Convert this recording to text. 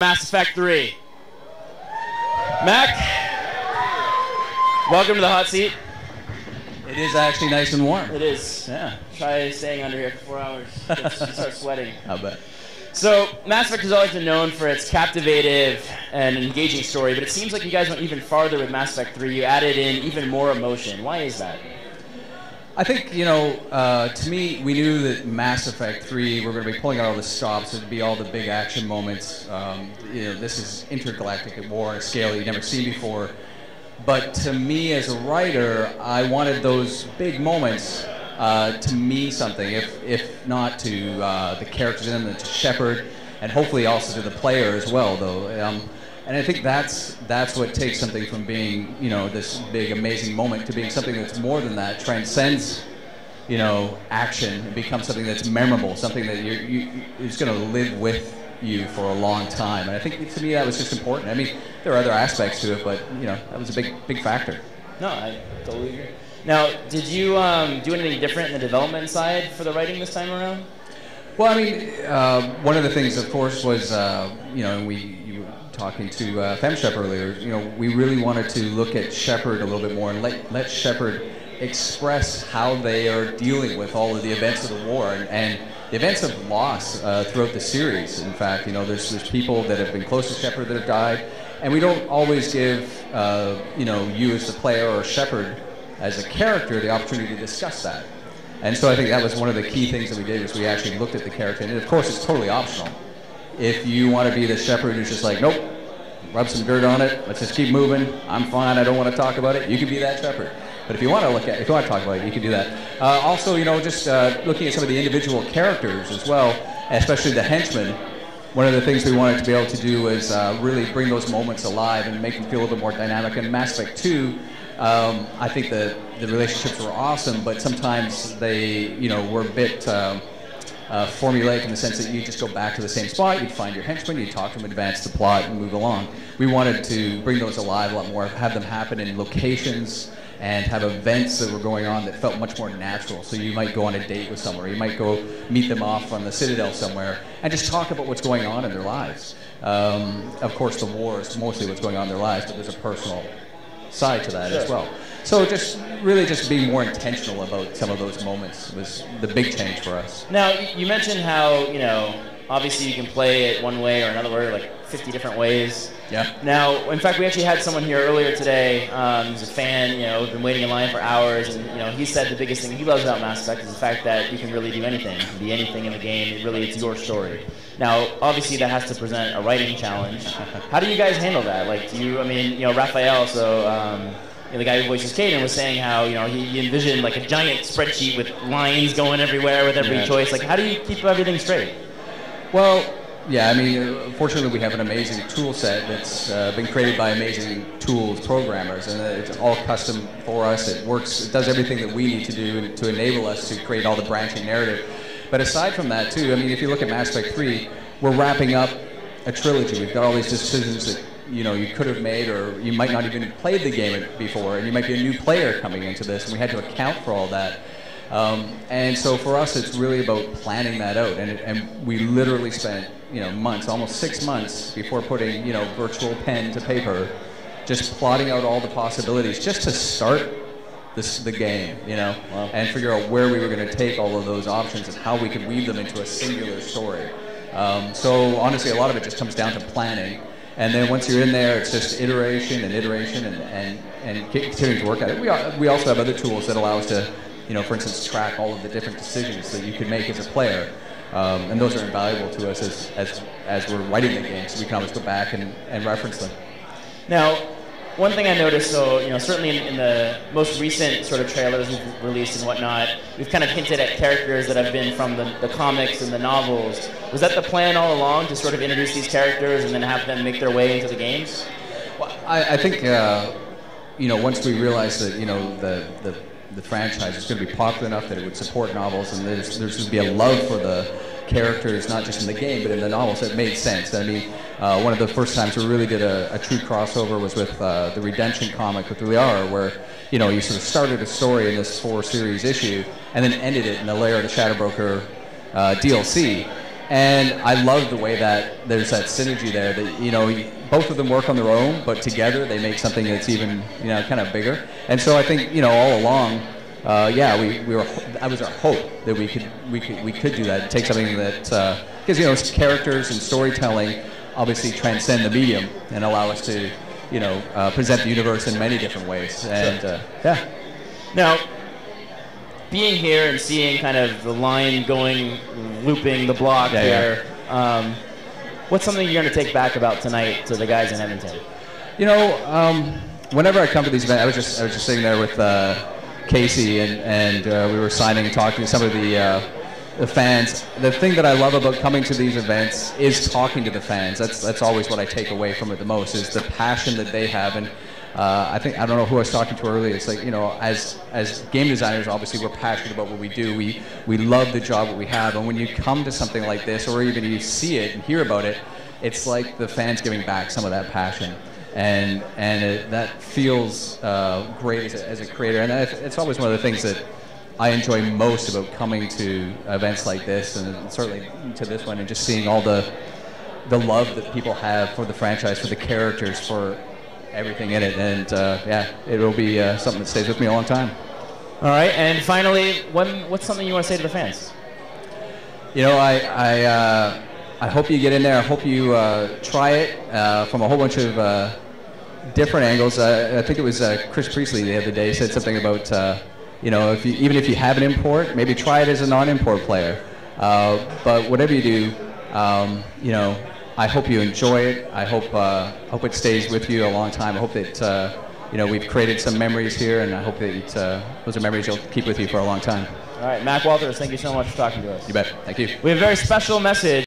Mass Effect 3. Mac, welcome to the hot seat. It is actually nice and warm. It is. Yeah, Try staying under here for four hours. You start sweating. I bet. So, Mass Effect has always been known for its captivative and engaging story, but it seems like you guys went even farther with Mass Effect 3. You added in even more emotion. Why is that? I think, you know, uh, to me, we knew that Mass Effect 3, we're going to be pulling out all the stops. It'd be all the big action moments. Um, you know, this is intergalactic at war on a scale you've never seen before. But to me, as a writer, I wanted those big moments uh, to mean something, if, if not to uh, the characters in them, to Shepard, and hopefully also to the player as well, though. Um, and I think that's that's what takes something from being, you know, this big amazing moment to being something that's more than that, transcends, you know, action and becomes something that's memorable, something that you're, you is going to live with you for a long time. And I think to me that was just important. I mean, there are other aspects to it, but you know, that was a big big factor. No, I totally agree. Now, did you um, do anything different in the development side for the writing this time around? Well, I mean, uh, one of the things, of course, was uh, you know we talking to uh, FemShep earlier. You know, we really wanted to look at Shepard a little bit more and let let Shepard express how they are dealing with all of the events of the war and, and the events of loss uh, throughout the series. In fact, you know, there's there's people that have been close to Shepard that have died, and we don't always give uh, you know you as the player or Shepard as a character the opportunity to discuss that. And so I think that was one of the key things that we did is we actually looked at the character, and of course it's totally optional. If you want to be the Shepard who's just like, nope, rub some dirt on it, let's just keep moving, I'm fine, I don't want to talk about it, you can be that Shepard. But if you want to look at, if you want to talk about it, you can do that. Uh, also, you know, just uh, looking at some of the individual characters as well, especially the henchmen. One of the things we wanted to be able to do was uh, really bring those moments alive and make them feel a little bit more dynamic. And Mass Effect 2 um, I think the, the relationships were awesome, but sometimes they, you know, were a bit um, uh, formulaic in the sense that you just go back to the same spot, you'd find your henchmen, you'd talk to them, advance the plot, and move along. We wanted to bring those alive a lot more, have them happen in locations, and have events that were going on that felt much more natural. So you might go on a date with someone, or you might go meet them off on the Citadel somewhere, and just talk about what's going on in their lives. Um, of course, the war is mostly what's going on in their lives, but there's a personal side to that as well. So just really just being more intentional about some of those moments was the big change for us. Now, you mentioned how, you know, obviously you can play it one way or another way, like 50 different ways. Yeah. Now, in fact, we actually had someone here earlier today um, who's a fan, you know, been waiting in line for hours, and, you know, he said the biggest thing he loves about Mass Effect is the fact that you can really do anything. You can be anything in the game. It really, it's your story. Now, obviously, that has to present a writing challenge. How do you guys handle that? Like, do you, I mean, you know, Raphael, so, um, you know, the guy who voices Kaidan was saying how, you know, he, he envisioned like a giant spreadsheet with lines going everywhere with every Yeah. choice. Like, how do you keep everything straight? Well, yeah, I mean, fortunately we have an amazing tool set that's uh, been created by amazing tools programmers, and it's all custom for us. It works, it does everything that we need to do to enable us to create all the branching narrative. But aside from that, too, I mean, if you look at Mass Effect 3, we're wrapping up a trilogy. We've got all these decisions that you know you could have made, or you might not even played the game before, and you might be a new player coming into this, and we had to account for all that. Um, and so for us, it's really about planning that out, and, it, and we literally spent you know months, almost six months, before putting you know virtual pen to paper, just plotting out all the possibilities, just to start this, the game, you know, and figure out where we were going to take all of those options and how we could weave them into a singular story. Um, so honestly, a lot of it just comes down to planning. And then once you're in there, it's just iteration and iteration and, and, and continuing to work at it. We, al- we also have other tools that allow us to, you know, for instance, track all of the different decisions that you can make as a player. Um, and those are invaluable to us as, as, as we're writing the game, so we can always go back and, and reference them. Now, one thing I noticed, though, you know, certainly in, in the most recent sort of trailers we've released and whatnot, we've kind of hinted at characters that have been from the, the comics and the novels. Was that the plan all along to sort of introduce these characters and then have them make their way into the games? Well, I, I think uh, you know once we realized that you know the, the the franchise is going to be popular enough that it would support novels, and there's there's going to be a love for the characters, not just in the game but in the novels. It made sense. I mean, uh, one of the first times we really did a, a true crossover was with uh, the Redemption comic with Liara, where you know you sort of started a story in this four series issue and then ended it in the Lair of the Shadow Broker uh, DLC. And I love the way that there's that synergy there. That you know, both of them work on their own, but together they make something that's even you know kind of bigger. And so I think you know all along, uh, yeah, we, we were that was our hope that we could we could we could do that. Take something that because uh, you know characters and storytelling obviously transcend the medium and allow us to you know uh, present the universe in many different ways. And Sure. uh, yeah. Now, being here and seeing kind of the line going, looping the block Yeah, yeah. here, Um, what's something you're going to take back about tonight to the guys in Edmonton? You know, um, whenever I come to these events, I was just I was just sitting there with uh, Casey and and uh, we were signing and talking to some of the uh, the fans. The thing that I love about coming to these events is talking to the fans. That's that's always what I take away from it the most is the passion that they have and. Uh, I think I don't know who I was talking to earlier. It's like you know, as as game designers, obviously we're passionate about what we do. We we love the job that we have, and when you come to something like this, or even you see it and hear about it, it's like the fans giving back some of that passion and and it, that feels uh, great as a, as a creator. And it's always one of the things that I enjoy most about coming to events like this, and certainly to this one, and just seeing all the the love that people have for the franchise, for the characters, for everything in it. And uh, yeah, it'll be uh, something that stays with me a long time. All right, and finally, when, what's something you want to say to the fans? You know, I I, uh, I hope you get in there. I hope you uh, try it uh, from a whole bunch of uh, different angles. Uh, I think it was uh, Chris Priestly the other day said something about uh, you know if you, even if you have an import, maybe try it as a non-import player. Uh, but whatever you do, um, you know, I hope you enjoy it. I hope uh, hope it stays with you a long time. I hope that. Uh, you know, we've created some memories here, and I hope that uh, those are memories you'll keep with you for a long time. All right, Mac Walters, thank you so much for talking to us. You bet. Thank you. We have a very special message.